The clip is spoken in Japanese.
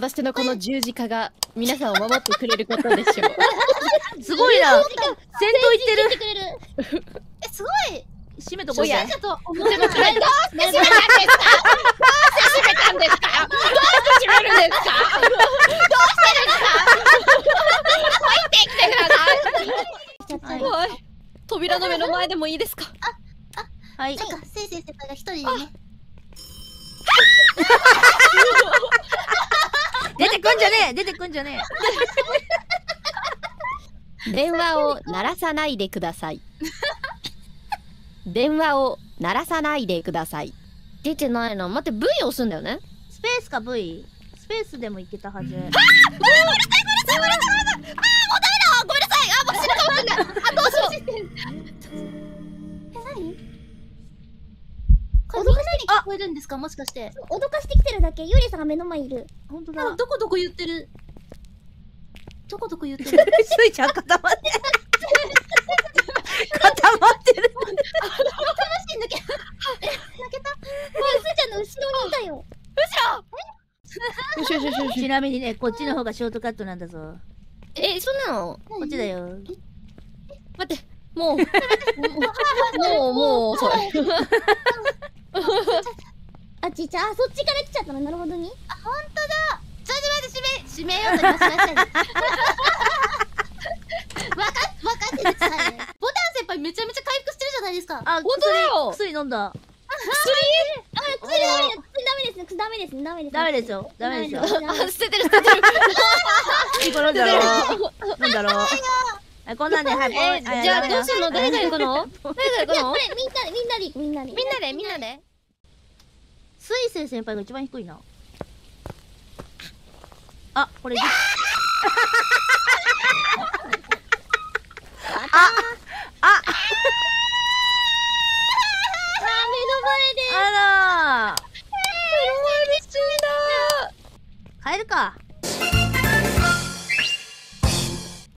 私のこの十字架が皆さんを守ってくれることでしょう。すごいな。先頭行ってる。えすごい閉めとこうぜ。ちょっと思わないでもそれどうして閉めたんですか？どうして閉めたんですか？どうして閉めるんですか？どうしてですか？入ってきてくださいい。扉の目の前でもいいですか？はい。なんかせいせい先輩が一人でね出てくんじゃねえ出てくんじゃね 電話を鳴らさないでください。電話を鳴らさないでください。出てないな。待って、V 押すんだよね。え。スペースか V? スペースでもいけたはず。え何これみんなに聞こえるんですか？もしかして。脅かしてきてるだけ。ユーリさんが目の前にいる。ほんとだ。どこどこ言ってる。どこどこ言ってる。スイちゃん固まってる。固まってる。楽しいんだけどすーちゃんの後ろにいたよ。よしよしよしよし。ちなみにね、こっちの方がショートカットなんだぞ。え、そんなの？こっちだよ。待って、もう、もう、もう、遅い。あっちちゃあそっちから来ちゃったの？なるほどにちょっと待って閉め閉めようと今しましたね。わかわかってるさね。ボタン先輩めちゃめちゃ回復してるじゃないですか。あ、本当だよ。薬飲んだ。薬？ダメです薬ダメですダメですダメですダメですよ。ダメですよ。ダメですあ、捨ててる捨ててる。いい子飲んだろう。飲んだろう。あこんなんで、はい、え、はいじゃあどうするの？誰が行くの？誰が行くの？これみんなでみんなでみんなで。みんなでみんなで水星先輩が一番低いな。あ、これ、あ、あ、あらー。帰るか。